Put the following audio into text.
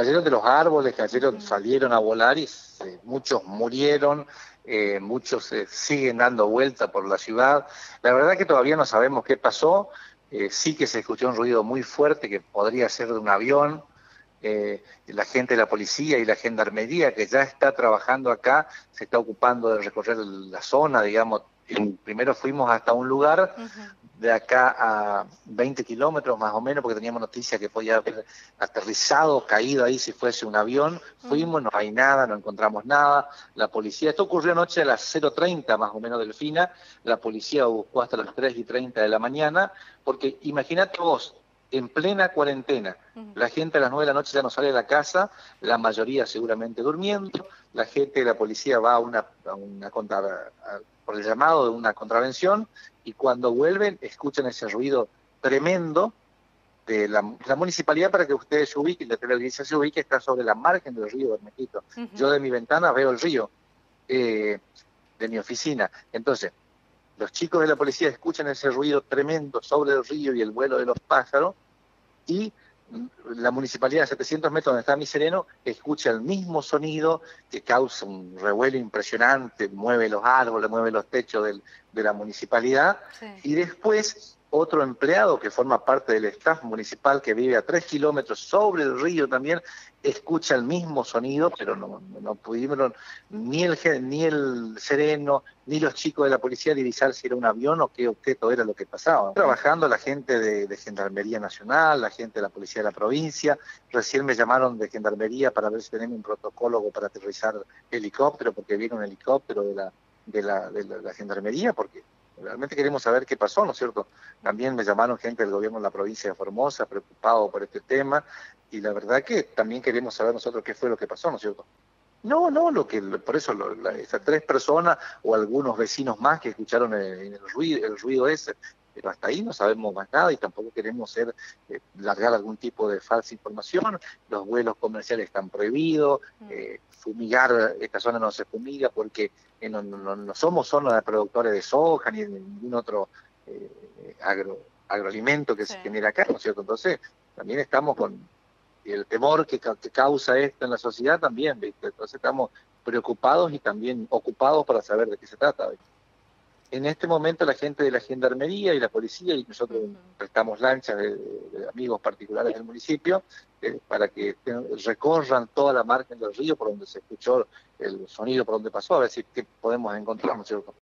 cayeron de los árboles, cayeron, salieron a volar y muchos murieron, eh, muchos siguen dando vuelta por la ciudad. La verdad que todavía no sabemos qué pasó, sí que se escuchó un ruido muy fuerte que podría ser de un avión, eh, la gente de la policía y la gendarmería que ya está trabajando acá, se está ocupando de recorrer la zona, digamos. Primero fuimos hasta un lugar de acá a 20 kilómetros más o menos, porque teníamos noticia que podía haber aterrizado, caído ahí si fuese un avión. Fuimos, no hay nada, no encontramos nada. La policía, esto ocurrió anoche a las 0.30 más o menos del FINA, la policía buscó hasta las 3 y 30 de la mañana, porque imagínate vos, en plena cuarentena. La gente a las nueve de la noche ya no sale de la casa, la mayoría seguramente durmiendo, la gente de la policía va a una, una contra, por el llamado de una contravención y cuando vuelven escuchan ese ruido tremendo de la, municipalidad para que ustedes se ubiquen, la televisación se ubique, está sobre la margen del río Bermejito. Yo de mi ventana veo el río eh, de mi oficina. Entonces, los chicos de la policía escuchan ese ruido tremendo sobre el río y el vuelo de los pájaros y la municipalidad de 700 metros donde está mi sereno escucha el mismo sonido que causa un revuelo impresionante, mueve los árboles, mueve los techos de la municipalidad y después otro empleado que forma parte del staff municipal que vive a tres kilómetros sobre el río también escucha el mismo sonido, pero no, no pudimos ni el, ni el sereno, ni los chicos de la policía divisar si era un avión o qué objeto era lo que pasaba. Trabajando la gente de, Gendarmería Nacional, la gente de la Policía de la provincia, recién me llamaron de Gendarmería para ver si tenemos un protocolo para aterrizar helicóptero, porque viene un helicóptero de la, de la, de la Gendarmería, porque realmente queremos saber qué pasó, ¿no es cierto? También me llamaron gente del gobierno de la provincia de Formosa preocupado por este tema y la verdad que también queremos saber nosotros qué fue lo que pasó, ¿no es cierto? No, no, lo que por eso esas tres personas o algunos vecinos más que escucharon el, ruido, el ruido ese, pero hasta ahí no sabemos más nada y tampoco queremos ser eh, largar algún tipo de falsa información. Los vuelos comerciales están prohibidos, mm. eh, fumigar esta zona no se fumiga porque eh, no, no, somos zona de productores de soja ni de ningún otro agro, agroalimento que se genera acá, ¿no es cierto? Entonces también estamos con el temor que, causa esto en la sociedad también, ¿viste? Entonces estamos preocupados y también ocupados para saber de qué se trata. En este momento la gente de la gendarmería y la policía y nosotros prestamos lanchas de, amigos particulares del municipio eh, para que recorran toda la margen del río por donde se escuchó el sonido, por donde pasó, a ver si qué podemos encontrar, ¿no es cierto?